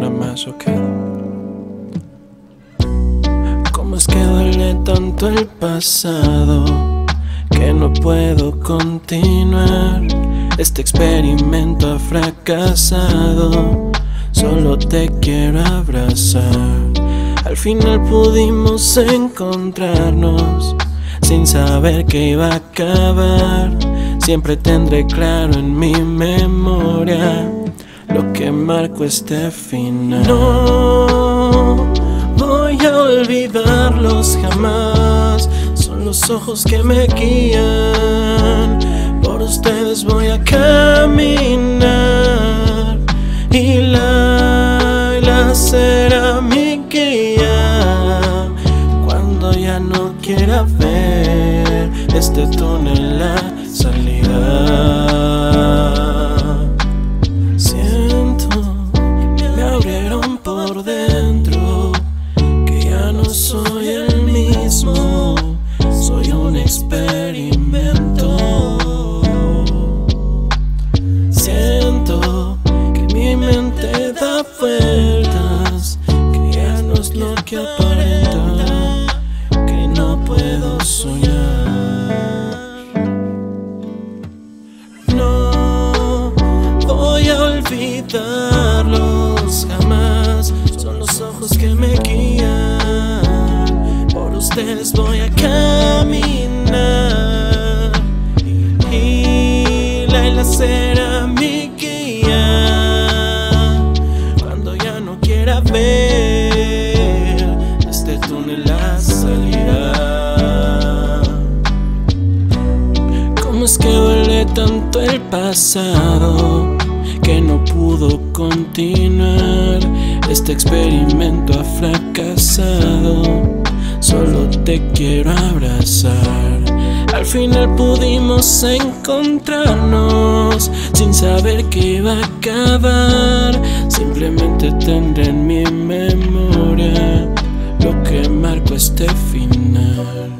una más, ¿ok? ¿Cómo es que duele tanto el pasado? Que no puedo continuar. Este experimento ha fracasado. Solo te quiero abrazar. Al final pudimos encontrarnos sin saber que iba a acabar. Siempre tendré claro en mi memoria que marcó este final. No voy a olvidarlos jamás. Son los ojos que me guían. Por ustedes voy a caminar. Y la, la será mi guía. Cuando ya no quiera ver este túnel soy un experimento. Siento que mi mente da vueltas, que ya no es lo que aparenta, que no puedo soñar. No voy a olvidarlos jamás. ¿Cómo que duele tanto el pasado? Que no pudo continuar. Este experimento ha fracasado. Solo te quiero abrazar. Al final pudimos encontrarnos sin saber que iba a acabar. Simplemente tendré en mi memoria lo que marcó este final.